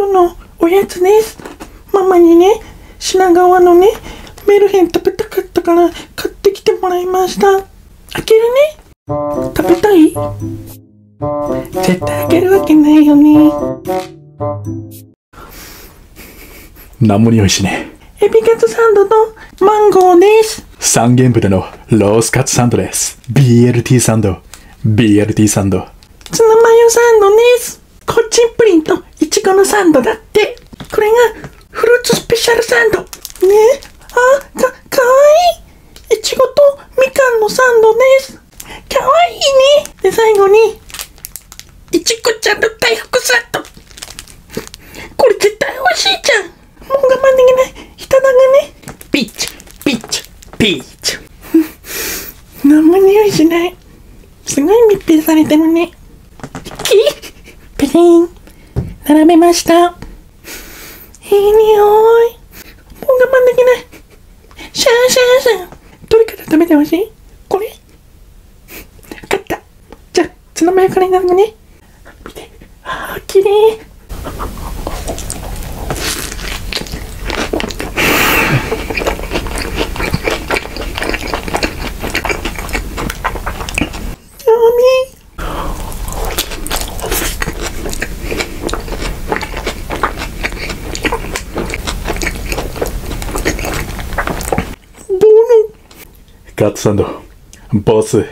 今日のおやつです。ママにね、品川のね、メルヘン食べたかったから買ってきてもらいました。開けるね。食べたい？絶対開けるわけないよね。なんも匂いしねエビカツサンドとマンゴーです。三元豚のロースカツサンドです BLT サンド BLT サンドツナマヨサンドです。コチンプリンとイチゴのサンドだって。これがフルーツスペシャルサンド。ねあ、か、かわいい。イチゴとみかんのサンドです。かわいいね。で、最後に、いちごちゃんの大福サンド。これ絶対美味しいじゃん。もう我慢できない。舌だがね。ピッチ、ピッチ、ピッチ。何も匂いしない。すごい密閉されてるね。プリン。並べました。いい匂い。もう我慢できない。シャンシャンシャン。どれから食べてほしいこれわかった。じゃあ、ツナマヨからいただくね。見て。あー、綺麗。ヤミどうのカツサンドボス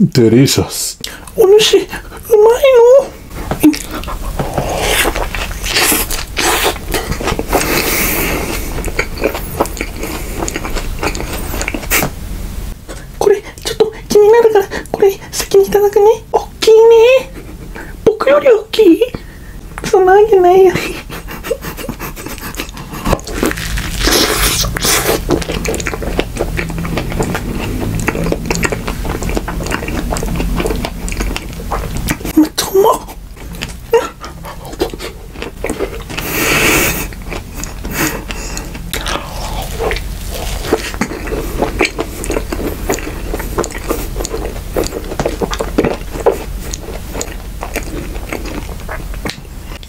デリシャスお主、うまいのこれ、ちょっと気になるから、これ先にいただくね。おっきいね。僕より大きいそんなわけないよ。めっちゃうまっ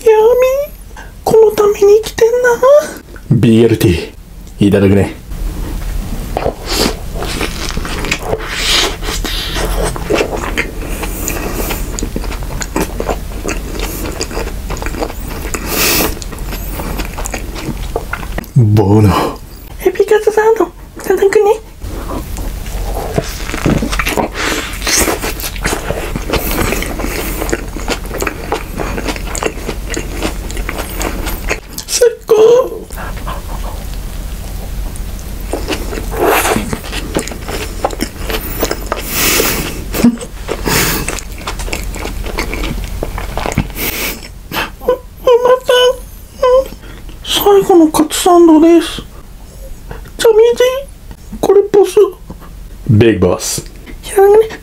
ヤミこのために生きてんな BLT いただくね。ボーノエピカツサンドいただくね最高ううまた最後のカツサンドです。じゃあみじこれボス。ビッグボス。いただくね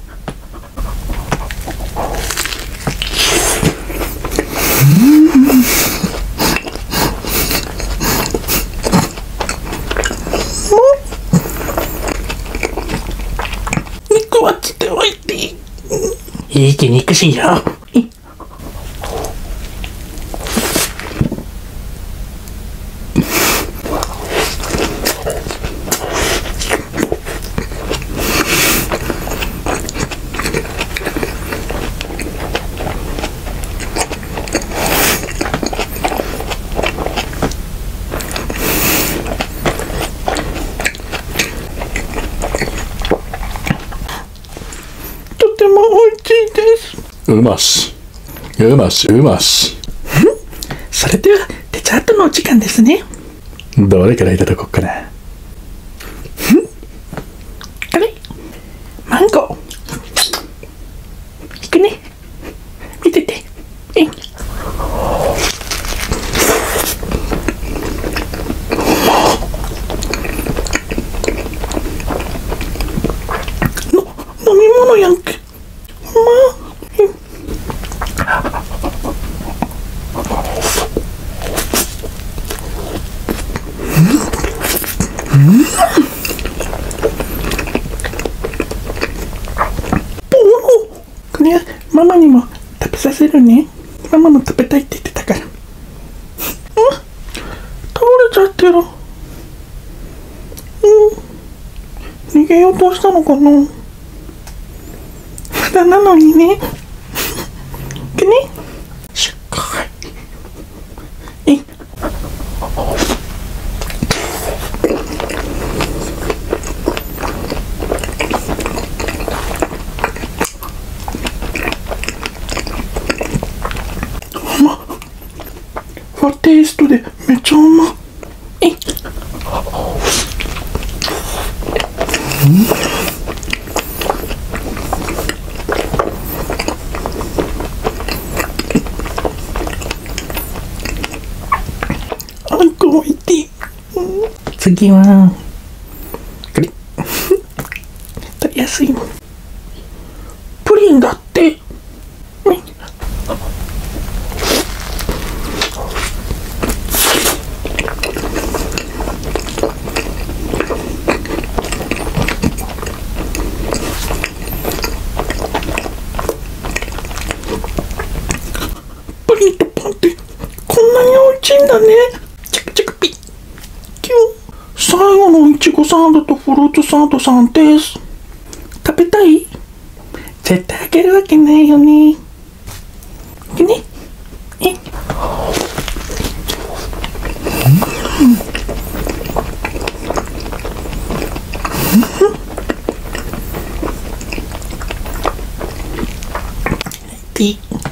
肉はつっておいて。いいいい気肉しいよとても美味しいですうましうましうましそれではデザートのお時間ですね。どれからいただこっかなあれマンゴーいくね見ててえいの飲み物やんけまあせるね。ママも食べたいって言ってたから。うん？倒れちゃってる。うん。逃げようとしたのかな。まだなのにねでねしっかりえファテイストでめっちゃうまい。あんこいて次はこれ。取りやすいプリンだってうんプリンとパンってこんなに美味しいんだねチクチクピッキュン最後のいちごサンドとフルーツサンドさんです。食べたい？絶対あげるわけないよね。ね。え。であ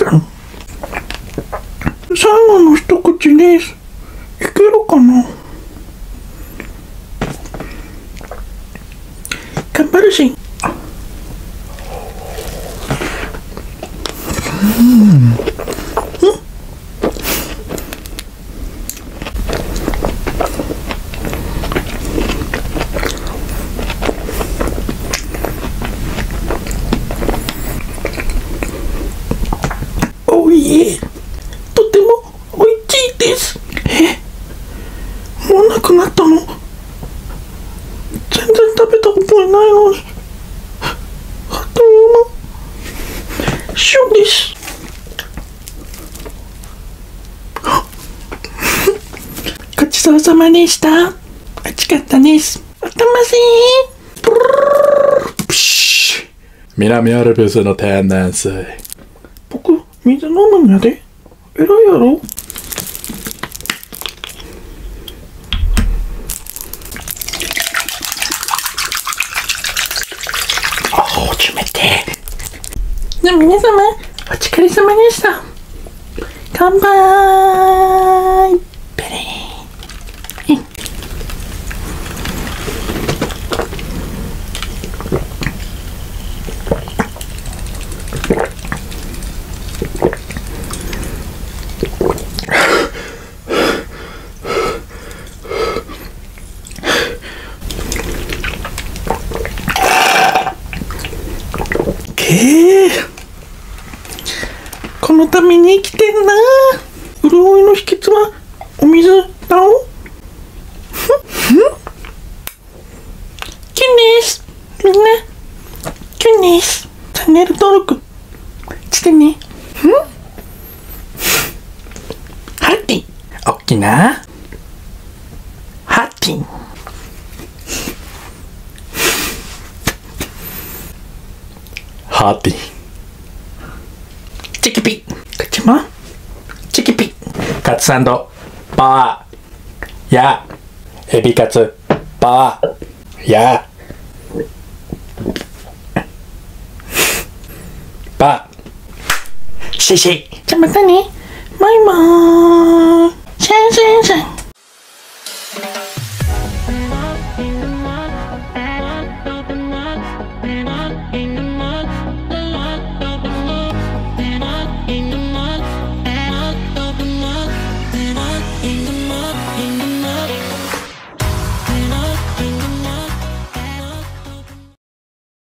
最後の一口ですいけるかな頑張るしおいえとてもおいしいですえもうなくなったの全然食べた覚えないのにあっという間塩です。ごちそうさまでした。美味しかったです。おたませプシュ南アルプスの天然水。僕水飲むんやで。偉いやろあ初めてじゃあ皆様お疲れ様でした。乾杯。ペレンえこのために生きてんな。潤いの秘訣はお水だろ？ふんキュンですみんなキュンですチャンネル登録。してねふんハッティおっきな。ハッティハーティチキピこっちもチキピ。カツサンド。パワー。や。エビカツ。パワー。や。パシシ。じゃまたね。バイバー。イシャンシャンシャン。